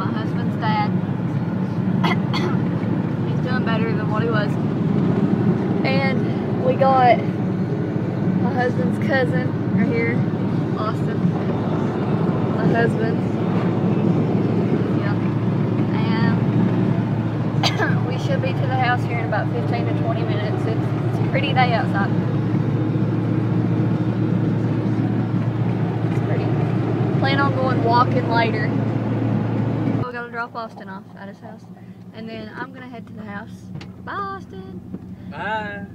my husband's dad. He's doing better than what he was. And we got my husband's cousin right here, Austin. My husband. Yeah. And we should be to the house here in about 15 to 20 minutes. It's, it's a pretty day outside. It's pretty. Plan on going walking later. Gotta drop Austin off at his house. And then I'm gonna head to the house. Bye, Austin. Bye.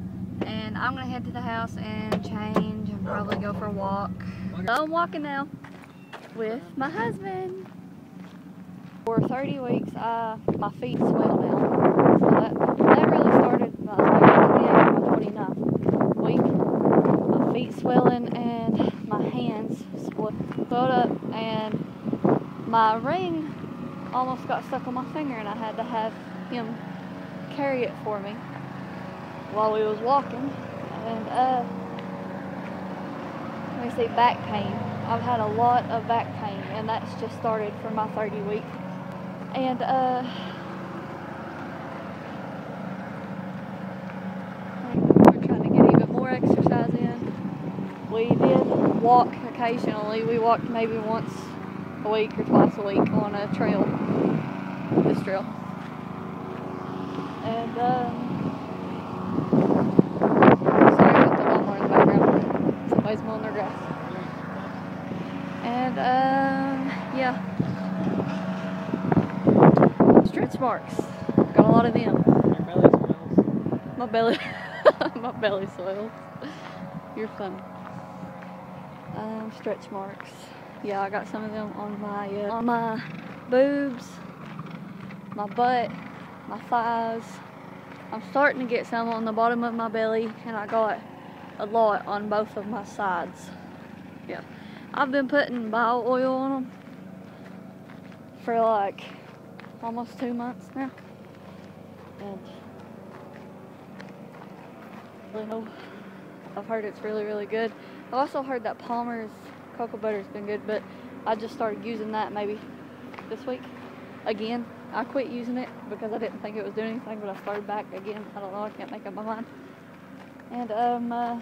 And I'm gonna head to the house and change and probably go for a walk. So I'm walking now with my husband. For 30 weeks, uh, my feet swell now. So that, that really started about the 28th or 29th week. My feet swelling and my hands swelled up and my ring almost got stuck on my finger and I had to have him carry it for me while we was walking. And uh let me see back pain. I've had a lot of back pain and that's just started for my 30 week. And uh we're trying to get even more exercise in. We did walk occasionally. We walked maybe once a week or twice a week on a trail trail and um Sorry about the lawnmower in the background. Somebody's mowing their grass. And, um, yeah. Stretch marks. Got a lot of them. Your belly smells. My belly, my belly soils. You're funny. Um, stretch marks. Yeah, I got some of them on my, uh, on my boobs, my butt, my thighs. I'm starting to get some on the bottom of my belly, and I got a lot on both of my sides. Yeah. I've been putting bio oil on them for like almost two months now. And you know, I've heard it's really, really good. I also heard that Palmer's cocoa butter's been good, but I just started using that maybe this week again. I quit using it because I didn't think it was doing anything, but I started back again. I don't know, I can't make up my mind. And, um, uh,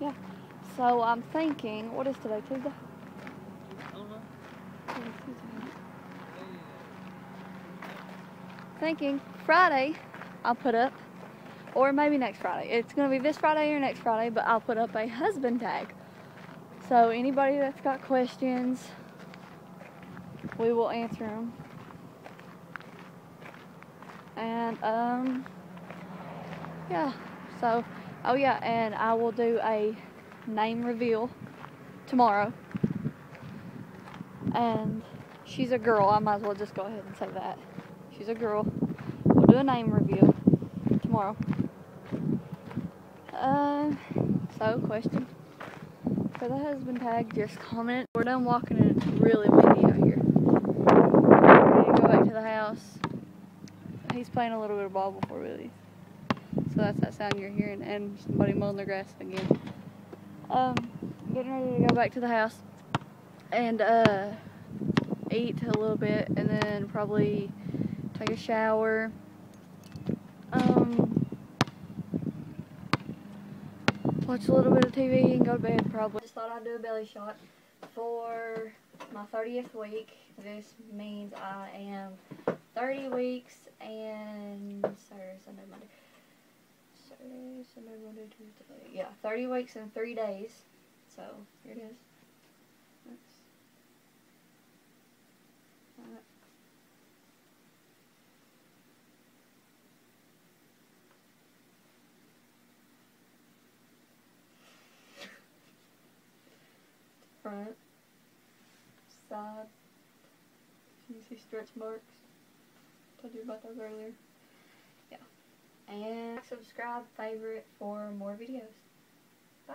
yeah. So I'm thinking, what is today, Tuesday? Thinking Friday I'll put up, or maybe next Friday. It's gonna be this Friday or next Friday, but I'll put up a husband tag. So anybody that's got questions, we will answer them. And um, yeah. So oh yeah, and I will do a name reveal tomorrow. And she's a girl. I might as well just go ahead and say that. She's a girl. We'll do a name reveal tomorrow. Uh, so question for the husband tag, just comment. We're done walking and it's really windy out here. We're ready to go back to the house. He's playing a little bit of ball before leave. So that's that sound you're hearing and somebody mowing their grass again. Um, getting ready to go back to the house and uh, eat a little bit and then probably take a shower. Um, watch a little bit of TV and go to bed probably. Just thought I'd do a belly shot for my 30th week. This means I am 30 weeks and Saturday, Sunday, Monday. Saturday, Sunday, Monday, Tuesday. Yeah, 30 weeks and 3 days. So, here it is. Front, side. You see stretch marks. Told you about those earlier. Yeah. And subscribe, favorite for more videos. Bye.